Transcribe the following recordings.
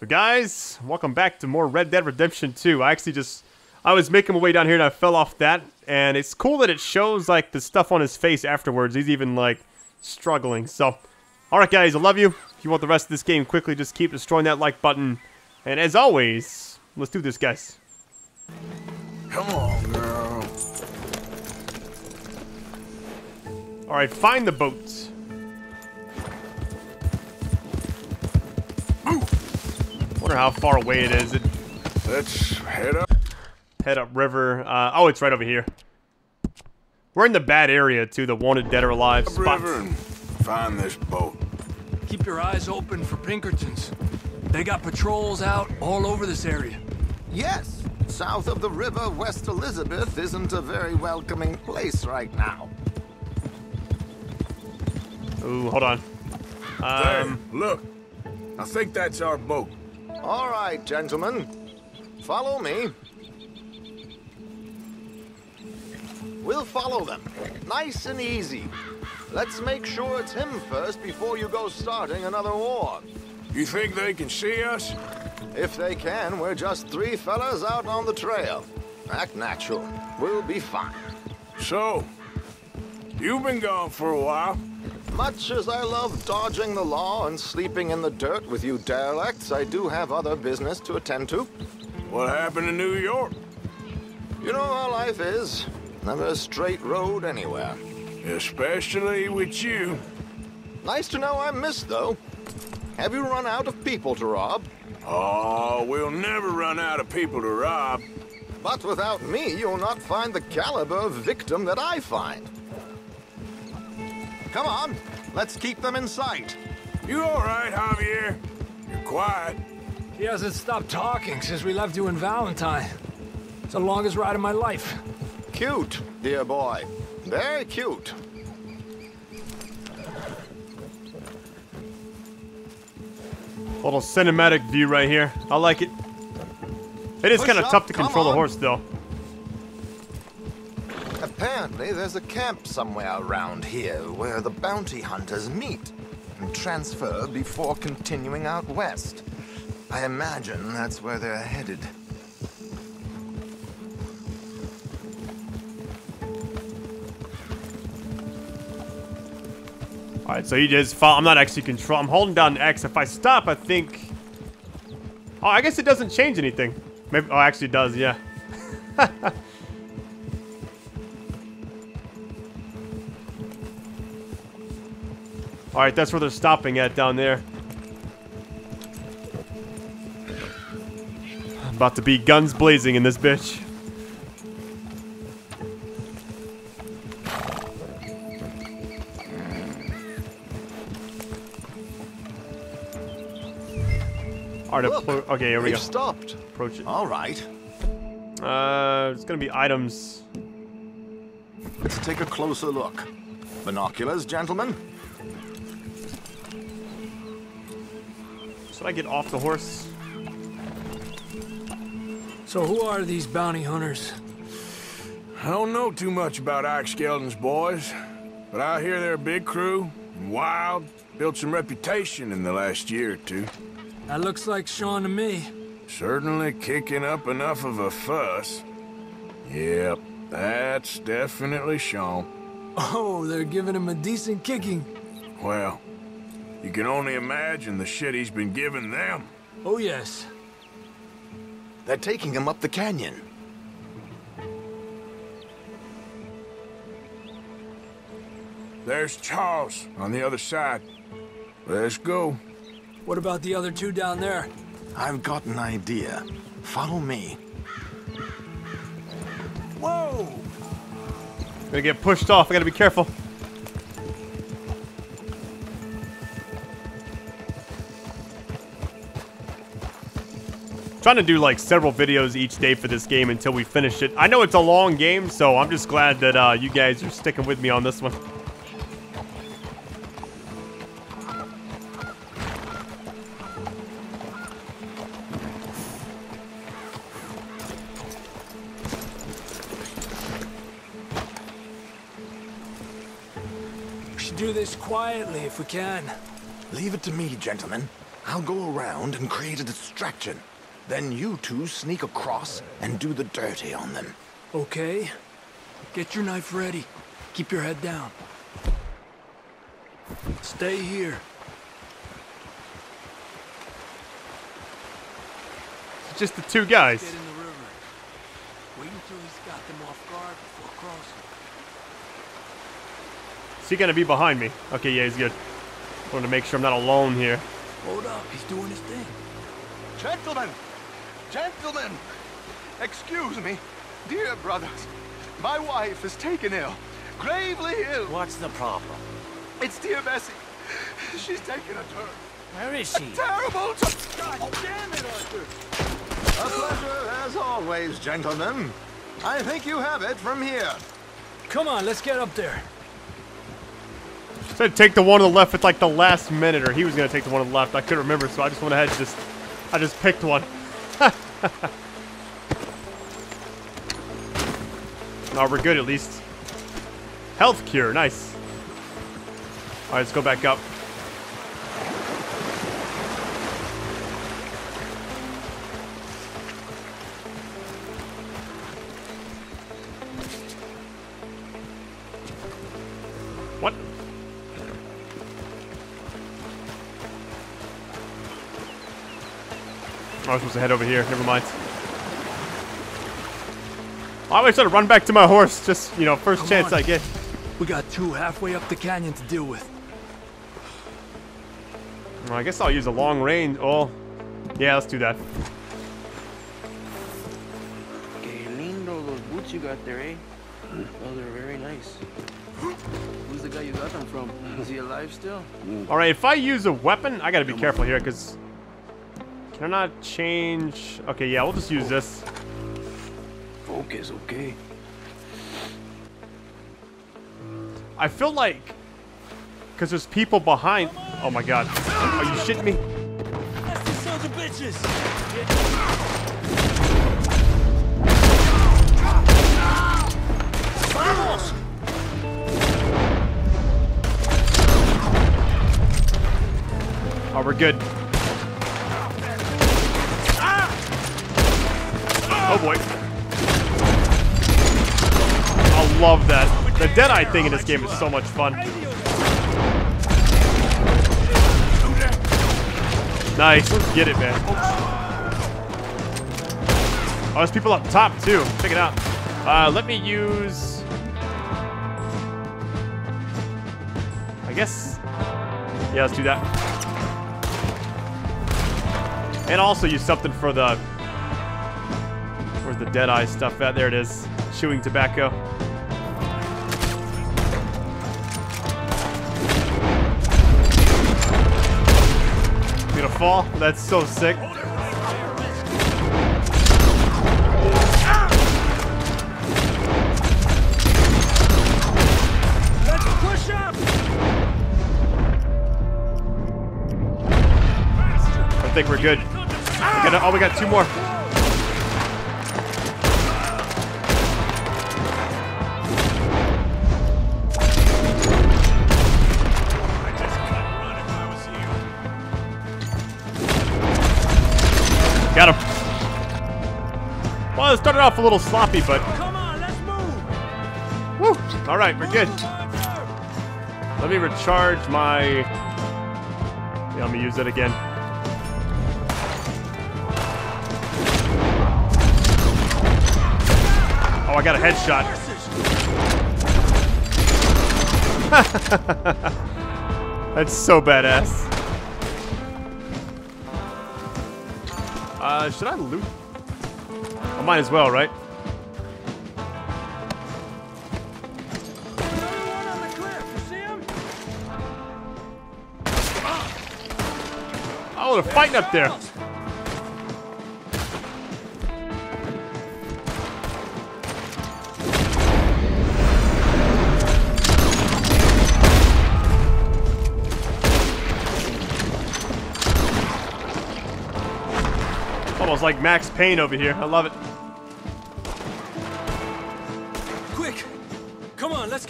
So guys, welcome back to more Red Dead Redemption 2. I actually just, I was making my way down here and I fell off that. And it's cool that it shows like the stuff on his face afterwards. He's even like struggling. So, alright guys, I love you. If you want the rest of this game quickly, just keep destroying that like button. And as always, let's do this guys. Come on, girl. Alright, find the boat. Wonder how far away it is. It Let's head up. head up river. Uh, oh, it's right over here. We're in the bad area too, the wanted dead or alive spot. River and find this boat. Keep your eyes open for Pinkertons. They got patrols out all over this area. Yes, south of the river, West Elizabeth isn't a very welcoming place right now. Ooh, hold on. There, Um, look. I think that's our boat. All right, gentlemen, follow me. We'll follow them, nice and easy. Let's make sure it's him first before you go starting another war. You think they can see us? If they can, we're just three fellas out on the trail. Act natural. We'll be fine. So, you've been gone for a while. Much as I love dodging the law and sleeping in the dirt with you derelicts, I do have other business to attend to. What happened in New York? You know how life is. Never a straight road anywhere. Especially with you. Nice to know I'm missed, though. Have you run out of people to rob? Oh, we'll never run out of people to rob. But without me, you'll not find the caliber of victim that I find. Come on, let's keep them in sight. You all right, Javier? You're quiet. He hasn't stopped talking since we left you in Valentine. It's the longest ride of my life. Cute, dear boy. Very cute. little cinematic view right here. I like it. It is kind of tough to come control the horse though. Apparently, there's a camp somewhere around here where the bounty hunters meet and transfer before continuing out west. I imagine that's where they're headed. All right, so you just. I'm not actually control. I'm holding down X. If I stop, I think. Oh, I guess it doesn't change anything. Maybe. Oh, actually, it does. Yeah. All right, that's where they're stopping at down there. I'm About to be guns blazing in this bitch. All right, Look, okay, here we go. stopped. Approach it. All right, Uh, it's gonna be items. let's take a closer look. Binoculars, gentlemen? Should I get off the horse? So who are these bounty hunters? I don't know too much about Ike Skeldon's boys, but I hear they're a big crew, and wild, built some reputation in the last year or two. That looks like Sean to me. Certainly kicking up enough of a fuss. Yep, that's definitely Sean. Oh, they're giving him a decent kicking. Well, you can only imagine the shit he's been giving them. Oh, yes. They're taking him up the canyon. There's Charles on the other side. Let's go. What about the other two down there? I've got an idea. Follow me. Whoa! Gonna get pushed off. I gotta be careful. Trying to do like several videos each day for this game until we finish it. I know it's a long game, so I'm just glad that uh, you guys are sticking with me on this one. We should do this quietly if we can. Leave it to me, gentlemen. I'll go around and create a distraction. Then you two sneak across and do the dirty on them. Okay. Get your knife ready. Keep your head down. Stay here. It's just the two guys. Get in the river. Wait until he's got them off guard before crossing. Is he gonna be behind me? Okay, yeah, he's good. I Want to make sure I'm not alone here. Hold up, he's doing his thing. Gentlemen! Gentlemen! Excuse me. Dear brothers, my wife is taken ill. Gravely ill. What's the problem? It's dear Bessie. She's taken a turn. Where is she? Terrible turn. God damn it, Arthur. A pleasure as always, gentlemen. I think you have it from here. Come on, let's get up there. Said take the one on the left at like the last minute, or he was gonna take the one on the left. I couldn't remember, so I just went ahead and just, I just picked one. no, we're good at least. Health cure, nice. All right, let's go back up. I was supposed to head over here. Never mind. I always try to run back to my horse. Just, you know, first Come chance on. I get. We got two halfway up the canyon to deal with. Well, I guess I'll use a long range. Oh, yeah, let's do that. Que lindo those boots you got there, eh? Oh, they're very nice. Who's the guy you got them from? Is he alive still? All right, if I use a weapon, I gotta be careful here because can I not change? Okay, yeah, we'll just use this. Focus, okay. I feel like because there's people behind. Oh my god, are you shitting me? That's the sons of bitches! Oh, we're good. Oh boy. I love that. The Deadeye thing in this game is so much fun. Nice, let's get it, man. Oh, there's people up top too. Check it out. Uh, let me use. I guess. Yeah, let's do that. And also use something for the. Deadeye stuff at? There it is. Chewing tobacco. Gonna fall? That's so sick. I think we're good. We oh, we got two more. Started off a little sloppy, but Come on, let's move! woo! All right, we're good. Let me recharge my. Yeah, let me use it again. Oh, I got a headshot. That's so badass. Uh, should I loot? I might as well, right? Oh, they're fighting up there. Almost like Max Payne over here. I love it.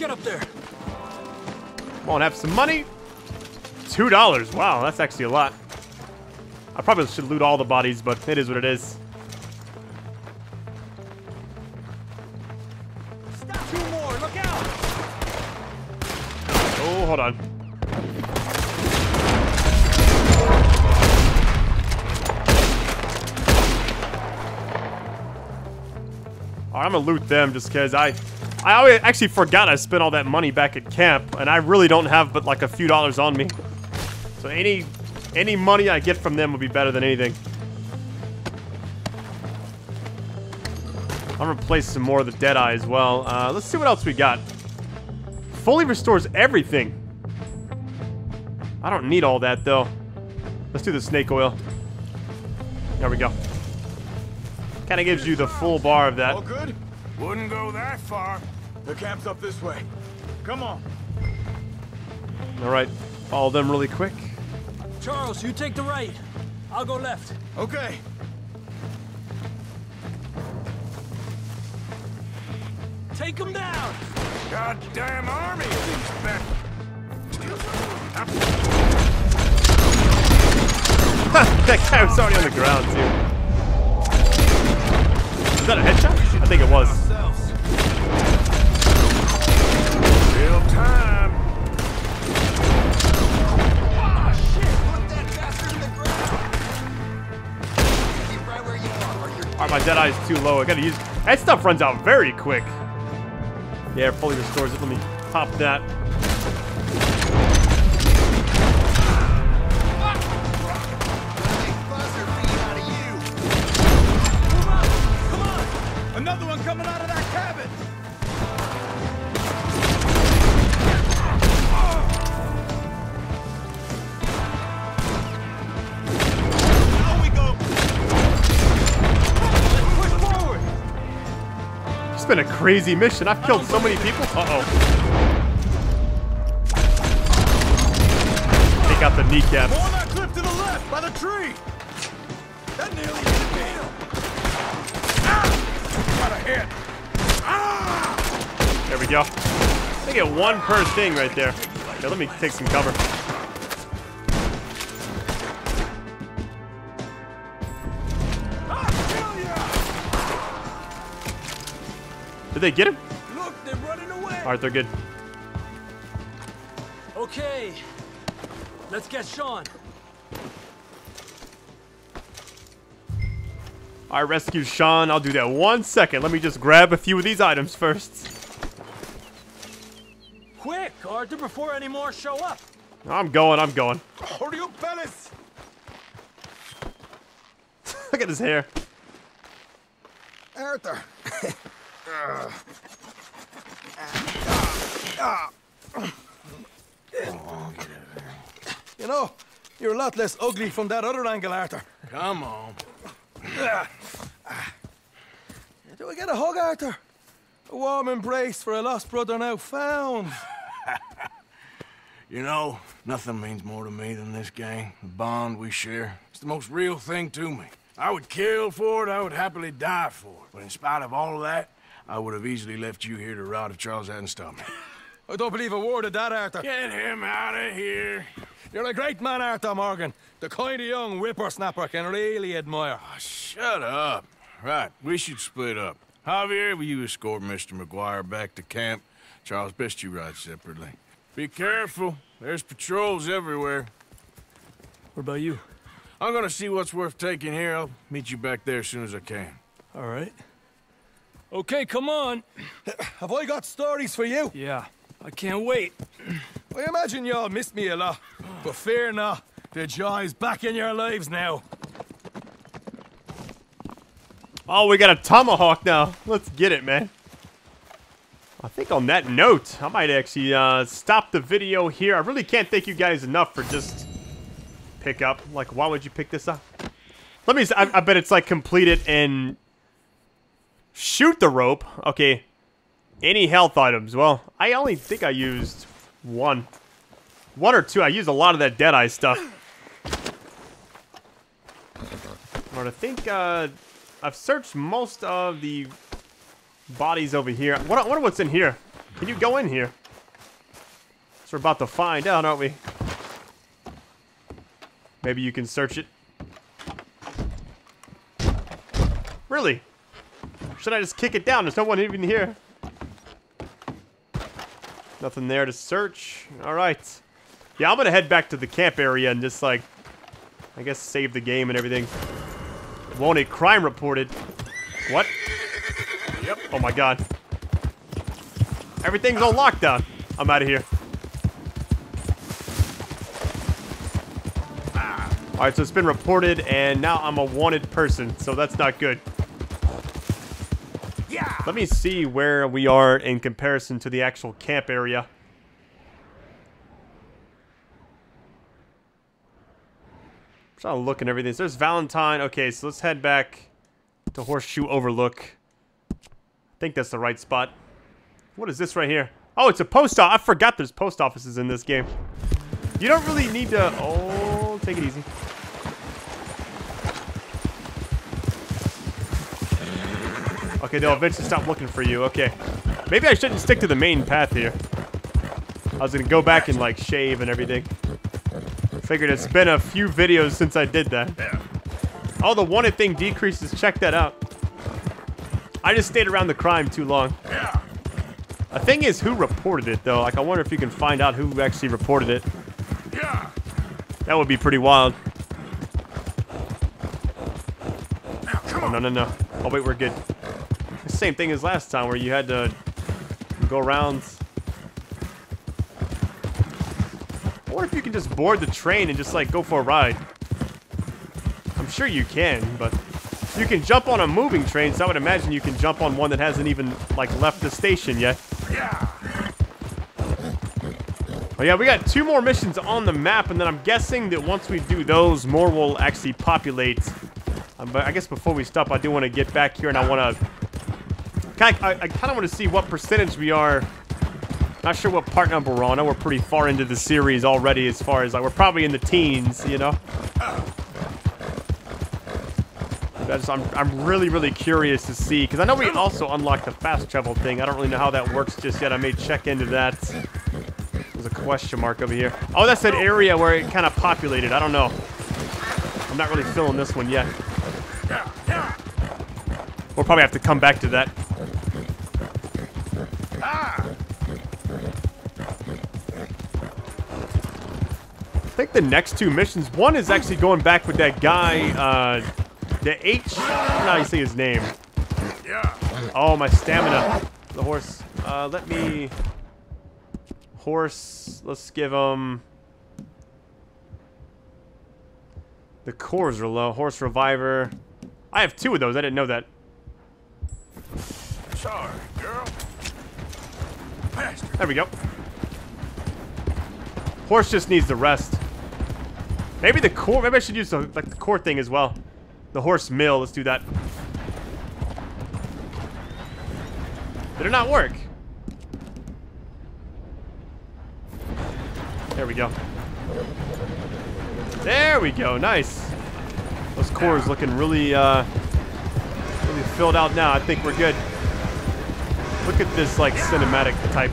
Get up there. Come on, have some money. Two dollars. Wow, that's actually a lot. I probably should loot all the bodies, but it is what it is. Stop two more. Look out. Oh, hold on. I'm gonna loot them just because I... I actually forgot I spent all that money back at camp, and I really don't have but like a few dollars on me. So any any money I get from them would be better than anything. Gonna replace some more of the Deadeye as well. Uh, let's see what else we got. Fully restores everything. I don't need all that though. Let's do the snake oil. There we go. Kind of gives you the full bar of that. All good? Wouldn't go that far. The camp's up this way. Come on. All right, follow them really quick. Charles, you take the right. I'll go left. Okay. Take them down. Goddamn army of these back. that guy was already on the ground too. Is that a headshot? I think it was. Time. Right are, Alright, my too low. I gotta use. That stuff runs out very quick. Yeah, fully restores it. Let me pop that. Been a crazy mission. I've killed so many people. Uh oh. Take out the kneecaps. On that cliff to the left, by the tree. That nearly hit me. Ah! Got a hit. Ah! There we go. I get one per thing right there. Okay, let me take some cover. Did they get him? Look, they're running away. All right, they're good. Okay. Let's get Sean. I rescued Sean. I'll do that one second. Let me just grab a few of these items first. Quick, Arthur, before any more show up. I'm going. I'm going. Hurry up, fellas. Look at his hair. Arthur! You know, you're a lot less ugly from that other angle, Arthur. Come on. Do I get a hug, Arthur? A warm embrace for a lost brother now found. You know, nothing means more to me than this gang, the bond we share. It's the most real thing to me. I would kill for it, I would happily die for it. But in spite of all of that, I would have easily left you here to rot if Charles hadn't stopped me. I don't believe a word of that, Arthur. Get him out of here. You're a great man, Arthur Morgan. The kind of young whippersnapper can really admire. Oh, shut up. Right, we should split up. Javier, will you escort Mr. MacGuire back to camp? Charles, best you ride separately. Be careful. There's patrols everywhere. What about you? I'm gonna see what's worth taking here. I'll meet you back there as soon as I can. All right. Okay, come on. Have I got stories for you? Yeah, I can't wait. I imagine y'all missed me a lot, but fear not. The joy's back in your lives now. Oh, we got a tomahawk now. Let's get it, man. I think on that note, I might actually uh, stop the video here. I really can't thank you guys enough for just pick up. Like, why would you pick this up? Let me. I bet it's like completed it and shoot the rope. Okay. Any health items? Well, I only think I used one, one or two. I used a lot of that Deadeye stuff. But I think uh, I've searched most of the bodies over here. I wonder what's in here. Can you go in here? So we're about to find out, aren't we? Maybe you can search it. Really? Should I just kick it down? There's no one even here. Nothing there to search. All right. Yeah, I'm gonna head back to the camp area and just like, I guess save the game and everything. Wanted crime reported. What? Yep. Oh my god. Everything's on lockdown. I'm out of here. Alright, so it's been reported, and now I'm a wanted person, so that's not good. Let me see where we are in comparison to the actual camp area. I'm trying to look and everything. So there's Valentine. Okay, so let's head back to Horseshoe Overlook. I think that's the right spot. What is this right here? Oh, it's a post office. I forgot there's post offices in this game. You don't really need to... Oh, take it easy. Okay, they'll eventually stop looking for you. Okay. Maybe I shouldn't stick to the main path here. I was gonna go back and, like, shave and everything. Figured it's been a few videos since I did that. Oh, the wanted thing decreases. Check that out. I just stayed around the crime too long. The thing is, who reported it, though? Like, I wonder if you can find out who actually reported it. That would be pretty wild. Oh, no, no, no. Oh, wait, we're good. Same thing as last time, where you had to go around. Or if you can just board the train and just, like, go for a ride. I'm sure you can, but... You can jump on a moving train, so I would imagine you can jump on one that hasn't even, like, left the station yet. Oh yeah, we got two more missions on the map, and then I'm guessing that once we do those, more will actually populate. Um, but I guess before we stop, I do want to get back here, and I want to... I, I kind of want to see what percentage we are. Not sure what part number we're on. We're pretty far into the series already as far as, like, we're probably in the teens, you know? I'm, I'm really, really curious to see, because I know we also unlocked the fast travel thing. I don't really know how that works just yet. I may check into that. There's a question mark over here. Oh, that's that area where it kind of populated. I don't know. I'm not really feeling this one yet. We'll probably have to come back to that. I think the next two missions, one is actually going back with that guy, uh, the H, how you say his name. Oh, my stamina. The horse. Uh, let me... Horse, let's give him... The cores are low. Horse Reviver. I have two of those. I didn't know that. Girl. There we go. Horse just needs the rest. Maybe the core. Maybe I should use the, like, the core thing as well. The horse mill. Let's do that. Did it not work? There we go. There we go. Nice. Those cores looking really, uh, really filled out now. I think we're good. Look at this, like, cinematic type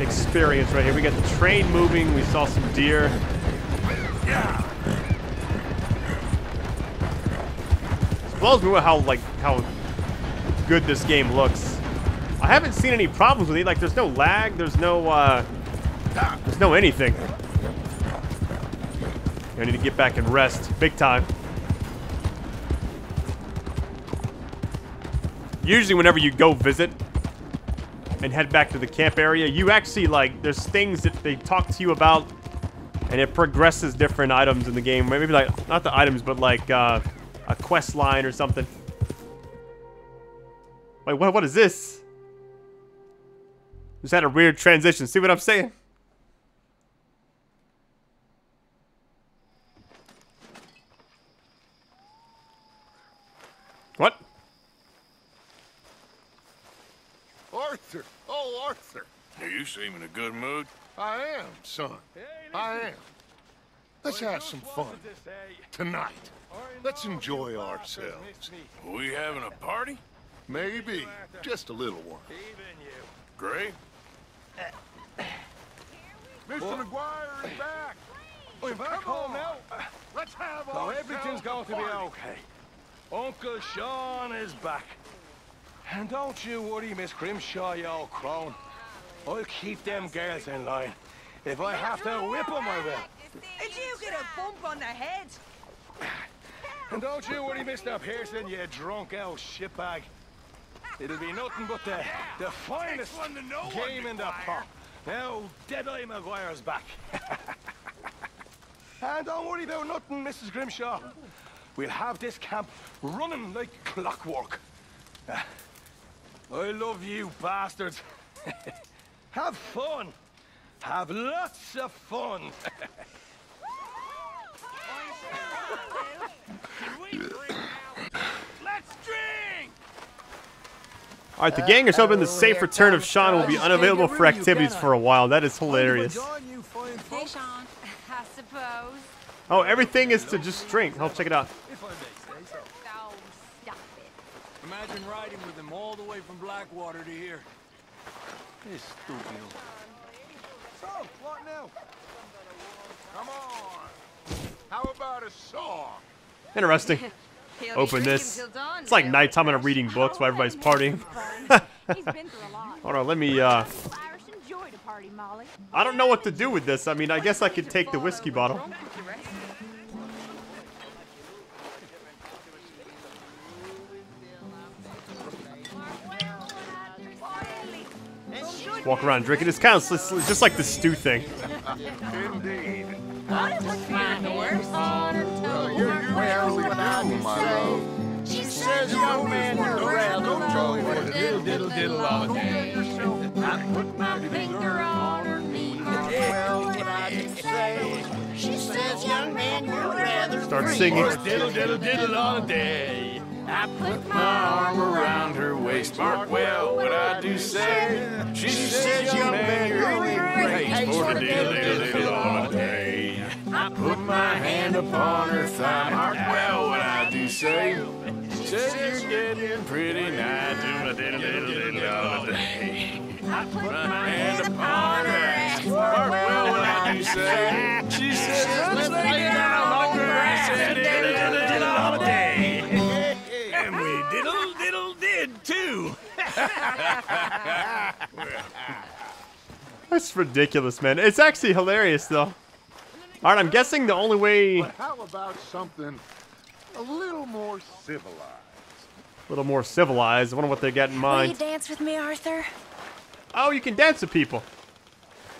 experience right here. We got the train moving. We saw some deer. It blows me away how, like, how good this game looks. I haven't seen any problems with it. Like, there's no lag. There's no, uh, there's no anything. I need to get back and rest. Big time. Usually whenever you go visit and head back to the camp area, you actually, like, there's things that they talk to you about and it progresses different items in the game. Maybe, like, not the items, but, like, uh, a quest line or something. Wait, what, what is this? Just that a weird transition. See what I'm saying? What? Arthur. Oh, Arthur. You seem in a good mood. I am, son. I am. Let's have some fun. Tonight. Let's enjoy ourselves. We having a party? Maybe. Just a little one. Gray? Mr. MacGuire is back. We're back home now. Let's have So ourselves everything's going to be okay. Uncle Sean is back. And don't you worry, Miss Grimshaw, you old crone. I'll keep them girls in line. If I have to whip 'em, I will. Did you get a bump on the head? And don't you worry, Mr. Pearson, you drunk old shitbag. It'll be nothing but the, the finest game in the pot. Now, Deadeye MacGuire's back. and don't worry about nothing, Mrs. Grimshaw. We'll have this camp running like clockwork. I love you bastards. have fun. Have lots of fun. Let's drink! All right, the gang is hoping the safe return of Sean will be unavailable for activities for a while. That is hilarious. Hey, Sean. I suppose. Oh, everything is to just drink. Oh, check it out. Riding with him all the way from Blackwater to here. It's stupid. So, what now? Come on. How about a song? Interesting. Open this. It's like Bill. nighttime and I'm reading books while everybody's partying. He's been through a lot. Hold on, let me, uh... Irish enjoy the party, Molly. I don't know what to do with this. I mean, I guess I could take the whiskey bottle. Drunk with the rest. Walk around drinking. It's kind of s- s- just like the stew thing. Indeed. She says young man, you're rather long. Diddle, diddle, diddle, all day. I put my finger on her knee. Well, what I do say. She says, young man, you're rather Start singing. Diddle, diddle, diddle all day. I put my arm around her waist. Mark well what I do say. She says, young man, you're really great. For diddle, diddle all day. I put my hand upon her thigh. Mark well what I do say. She says, you're getting pretty to the diddle, diddle, diddle all day. I put my hand upon her ass. Mark well what I do say. That's ridiculous, man. It's actually hilarious, though. All right, I'm guessing the only way a How about something a little more civilized? A little more civilized. I wonder what they got in mind. Will you dance with me, Arthur? Oh, you can dance with people.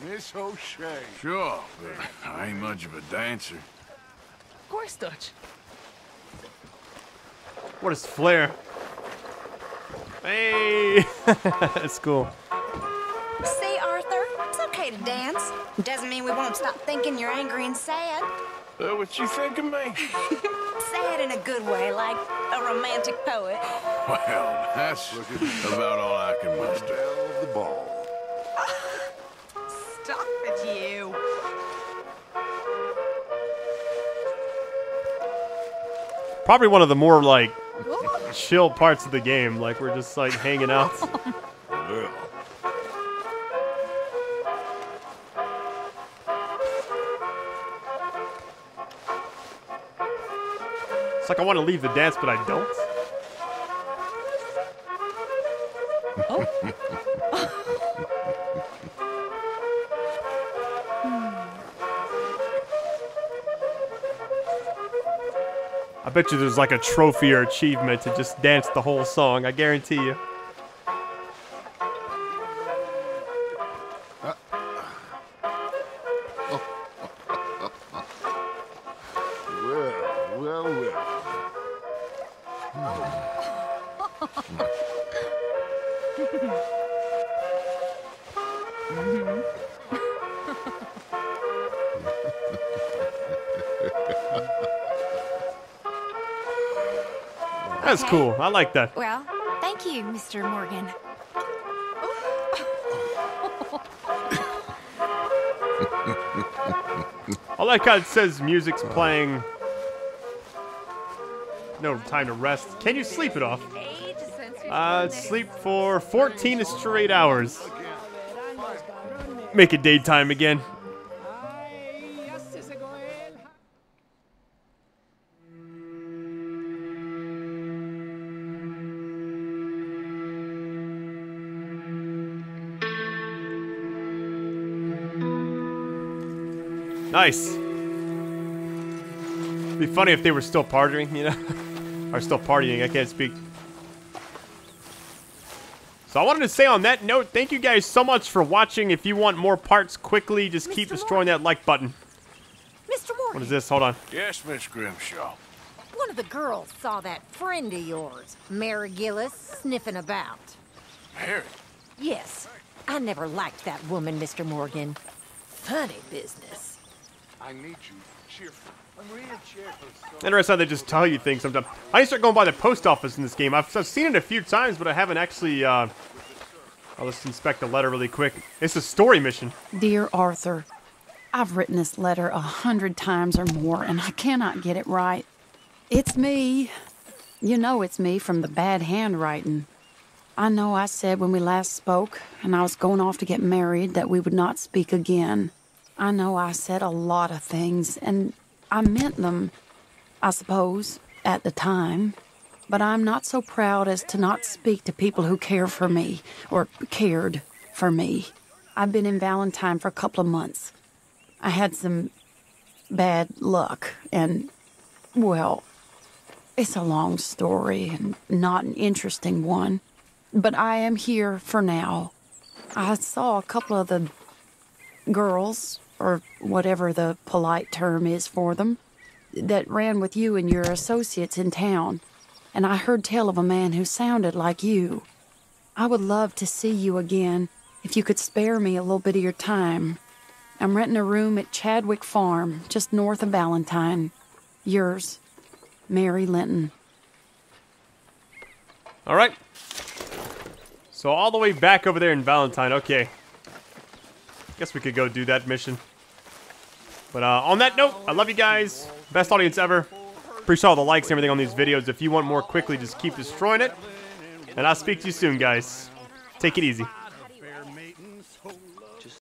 Miss O'Shea. Sure, but I ain't much of a dancer. Of course, Dutch. What is flair? Hey, that's cool. See, Arthur, it's okay to dance. Doesn't mean we won't stop thinking you're angry and sad. Uh, what you think of me? Sad in a good way, like a romantic poet. Well, that's about all I can muster. Of the ball. Stop it, you. Probably one of the more like chill parts of the game. Like we're just like hanging out. It's like I want to leave the dance, but I don't. Oh. I bet you there's like a trophy or achievement to just dance the whole song. I guarantee you. That's cool. I like that. Well, thank you, Mr. Morgan. I like how it says music's playing. No time to rest. Can you sleep it off? Uh, sleep for 14 straight hours. Make it daytime again. Nice. It'd be funny if they were still partying, you know? or still partying, I can't speak. So I wanted to say on that note, thank you guys so much for watching. If you want more parts quickly, just keep destroying that like button. Mr. Morgan, What is this? Hold on. Yes, Miss Grimshaw. one of the girls saw that friend of yours, Mary Gillis, sniffing about. Mary? Yes, I never liked that woman, Mr. Morgan. Funny business. I need you cheerful. I'm real cheerful. So Interesting how they just tell you things sometimes. I need to start going by the post office in this game. I've, I've seen it a few times, but I haven't actually, uh... I'll just inspect the letter really quick. It's a story mission. Dear Arthur, I've written this letter a hundred times or more, and I cannot get it right. It's me. You know it's me from the bad handwriting. I know I said when we last spoke, and I was going off to get married, that we would not speak again. I know I said a lot of things, and I meant them, I suppose, at the time. But I'm not so proud as to not speak to people who care for me, or cared for me. I've been in Valentine for a couple of months. I had some bad luck, and, well, it's a long story and not an interesting one. But I am here for now. I saw a couple of the girls, or whatever the polite term is for them, that ran with you and your associates in town, and I heard tell of a man who sounded like you. I would love to see you again if you could spare me a little bit of your time. I'm renting a room at Chadwick Farm, just north of Valentine. Yours, Mary Linton. All right. So all the way back over there in Valentine. Okay. Guess we could go do that mission. But uh, on that note, I love you guys. Best audience ever. Appreciate all the likes and everything on these videos. If you want more quickly, just keep destroying it. And I'll speak to you soon, guys. Take it easy.